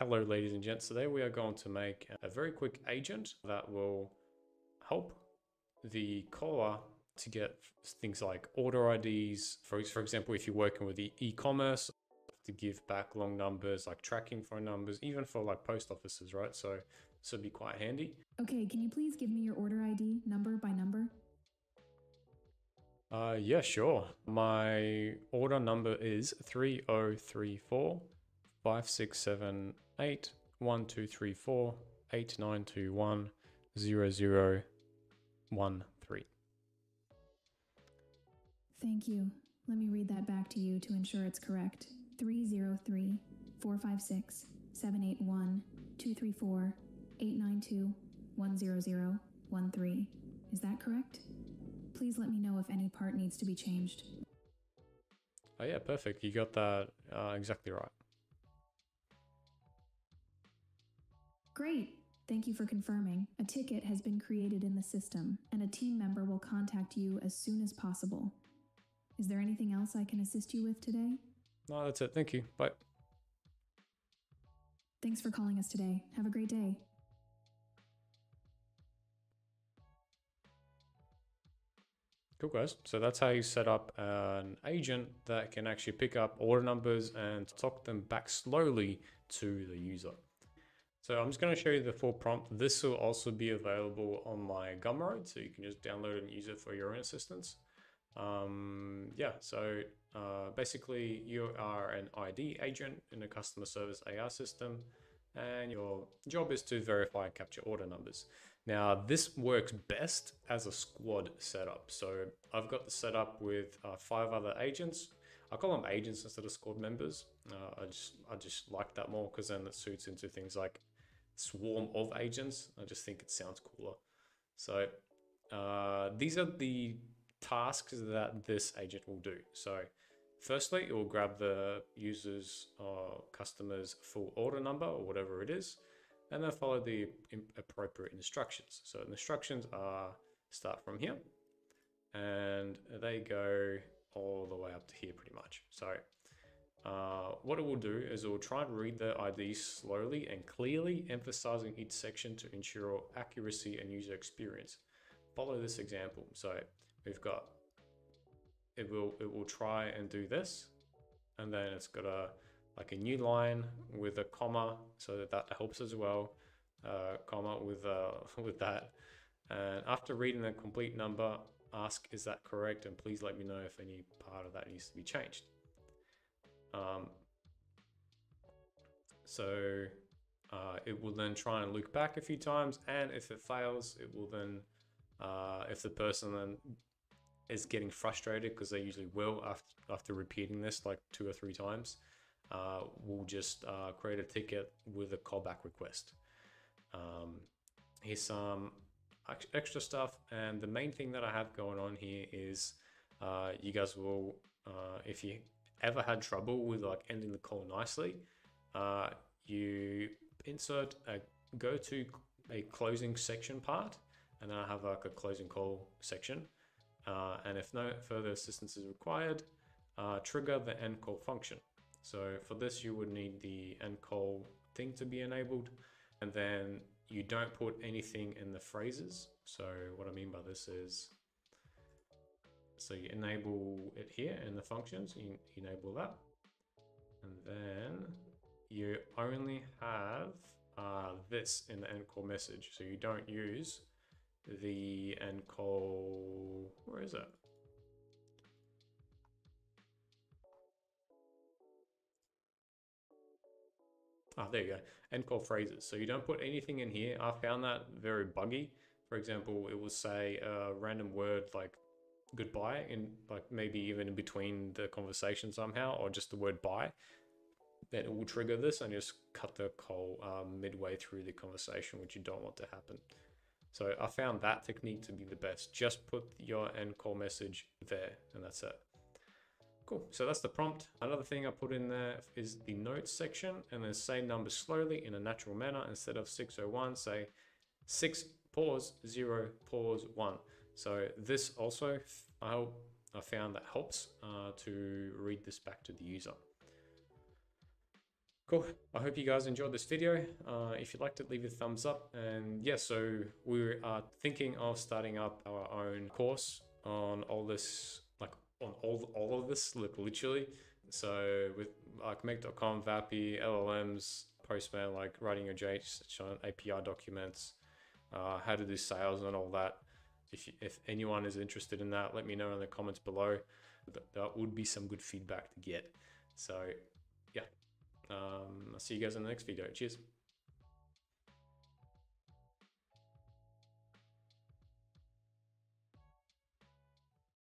Hello ladies and gents, today we are going to make a very quick agent that will help the caller to get things like order IDs. For, for example, if you're working with the e-commerce, to give back long numbers like tracking phone numbers, even for like post offices, right? So this would be quite handy. Okay, can you please give me your order ID number by number? Uh, yeah, sure. My order number is 3034 5678 1234 8921 0013. Thank you. Let me read that back to you to ensure it's correct. 303 456 781 234 892 10013. Is that correct? Please let me know if any part needs to be changed. Oh yeah, perfect. You got that uh, exactly right. Great. Thank you for confirming. A ticket has been created in the system, and a team member will contact you as soon as possible. Is there anything else I can assist you with today? No, that's it. Thank you. Bye. Thanks for calling us today. Have a great day. Cool guys. So that's how you set up an agent that can actually pick up order numbers and talk them back slowly to the user. So I'm just going to show you the full prompt. This will also be available on my Gumroad, so you can just download and use it for your own assistants. Um, yeah, so uh, basically you are an ID agent in a customer service AR system, and your job is to verify and capture order numbers. Now, this works best as a squad setup. So I've got the setup with uh, five other agents. I call them agents instead of squad members. Uh, I just I just like that more because then it suits into things like swarm of agents. I just think it sounds cooler. So uh, these are the tasks that this agent will do. So firstly, it will grab the user's or uh, customer's full order number or whatever it is and then follow the appropriate instructions. So the instructions are start from here and they go all the way up to here pretty much. So uh, what it will do is it will try and read the ID slowly and clearly, emphasizing each section to ensure accuracy and user experience. Follow this example. So we've got, it will, it will try and do this, and then it's got a like a new line with a comma so that that helps as well uh, comma with uh, with that and after reading the complete number ask is that correct and please let me know if any part of that needs to be changed um, so uh, it will then try and look back a few times and if it fails it will then uh, if the person then is getting frustrated because they usually will after after repeating this like two or three times uh, we'll just uh, create a ticket with a callback request. Um, here's some extra stuff. And the main thing that I have going on here is uh, you guys will, uh, if you ever had trouble with like ending the call nicely, uh, you insert a go to a closing section part and then I have like a closing call section. Uh, and if no further assistance is required, trigger the end call function. So for this, you would need the end call thing to be enabled. And then you don't put anything in the phrases. So what I mean by this is, so you enable it here in the functions, you enable that. And then you only have uh, this in the end call message. So you don't use the end call, where is it? Ah, there you go. End call phrases. So you don't put anything in here. I found that very buggy. For example, it will say a random word like goodbye in like maybe even in between the conversation somehow or just the word bye then it will trigger this and just cut the call um, midway through the conversation which you don't want to happen. So i found that technique to be the best. Just put your end call message there and that's it. Cool, so that's the prompt. Another thing I put in there is the notes section and then say numbers slowly in a natural manner. Instead of 601, say 6 pause 0 pause 1. So this also I, hope, I found that helps uh, to read this back to the user. Cool. I hope you guys enjoyed this video. Uh, if you liked it, leave a thumbs up. And yeah, so we are thinking of starting up our own course on all this, like on all all of this, like literally. So with like Make.com, VAPI, LLMs, Postman, like writing your JSON API documents, uh, how to do sales and all that. If, you, if anyone is interested in that, let me know in the comments below. That, that would be some good feedback to get. So yeah, um, I'll see you guys in the next video. Cheers.